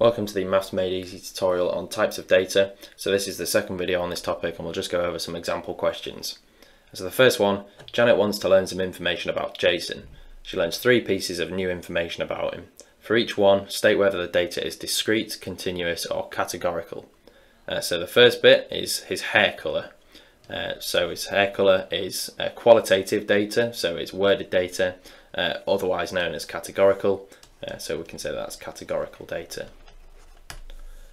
Welcome to the Maths Made Easy tutorial on types of data. So this is the second video on this topic and we'll just go over some example questions. So the first one, Janet wants to learn some information about Jason. She learns three pieces of new information about him. For each one, state whether the data is discrete, continuous or categorical. Uh, so the first bit is his hair colour. Uh, so his hair colour is uh, qualitative data, so it's worded data, uh, otherwise known as categorical. Uh, so we can say that's categorical data.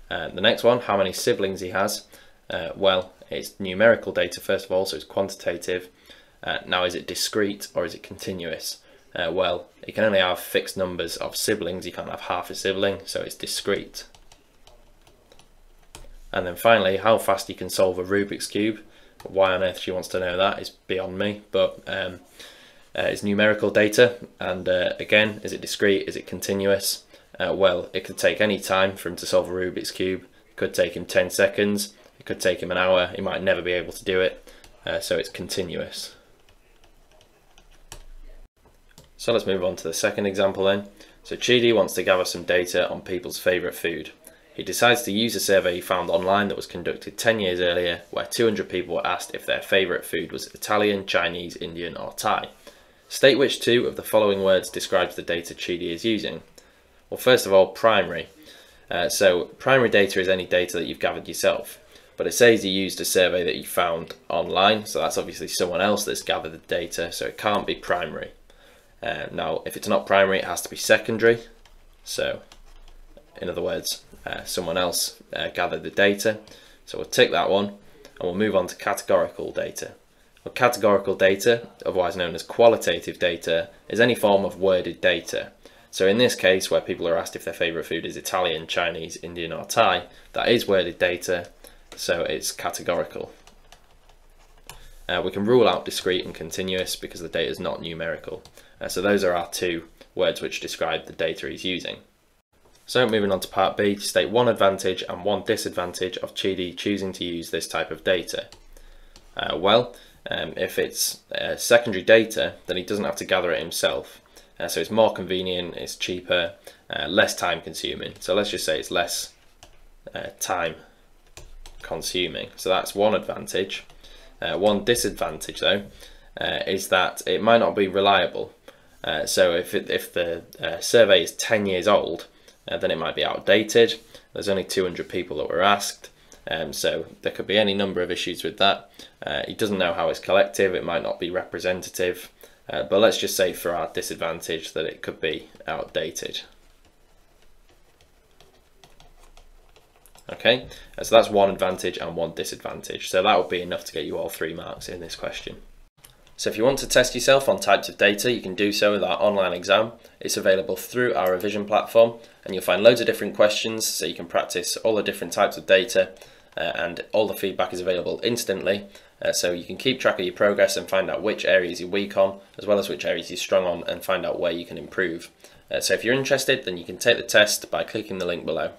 Uh, the next one, how many siblings he has. Uh, well, it's numerical data first of all, so it's quantitative. Uh, now, is it discrete or is it continuous? Uh, well, you can only have fixed numbers of siblings, you can't have half a sibling, so it's discrete. And then finally, how fast you can solve a Rubik's Cube. Why on earth she wants to know that is beyond me, but um, uh, it's numerical data. And again, is it discrete, is it continuous? Uh, well, it could take any time for him to solve a Rubik's Cube. It could take him 10 seconds, it could take him an hour, he might never be able to do it, uh, so it's continuous. So let's move on to the second example then. So Chidi wants to gather some data on people's favourite food. He decides to use a survey he found online that was conducted 10 years earlier where 200 people were asked if their favourite food was Italian, Chinese, Indian or Thai. State which two of the following words describes the data Chidi is using. Well, first of all, primary. Uh, so primary data is any data that you've gathered yourself. But it says you used a survey that you found online, so that's obviously someone else that's gathered the data, so it can't be primary. Uh, now, if it's not primary, it has to be secondary. So, in other words, uh, someone else uh, gathered the data. So we'll tick that one, and we'll move on to categorical data. Well, categorical data, otherwise known as qualitative data, is any form of worded data. So in this case, where people are asked if their favourite food is Italian, Chinese, Indian or Thai, that is worded data, so it's categorical. Uh, we can rule out discrete and continuous because the data is not numerical. Uh, so those are our two words which describe the data he's using. So moving on to part B, to state one advantage and one disadvantage of Chidi choosing to use this type of data. Uh, well, um, if it's uh, secondary data, then he doesn't have to gather it himself. Uh, so it's more convenient, it's cheaper, uh, less time consuming. So let's just say it's less uh, time consuming. So that's one advantage. Uh, one disadvantage though uh, is that it might not be reliable. Uh, so if, it, if the survey is 10 years old, then it might be outdated. There's only 200 people that were asked. Um, so there could be any number of issues with that. Uh, doesn't know how it's collective, it might not be representative, uh, but let's just say for our disadvantage that it could be outdated. Okay, uh, so that's one advantage and one disadvantage. So that would be enough to get you all three marks in this question. So if you want to test yourself on types of data, you can do so with our online exam. It's available through our revision platform and you'll find loads of different questions so you can practice all the different types of data uh, and all the feedback is available instantly uh, so you can keep track of your progress and find out which areas you're weak on as well as which areas you're strong on and find out where you can improve. Uh, so if you're interested then you can take the test by clicking the link below.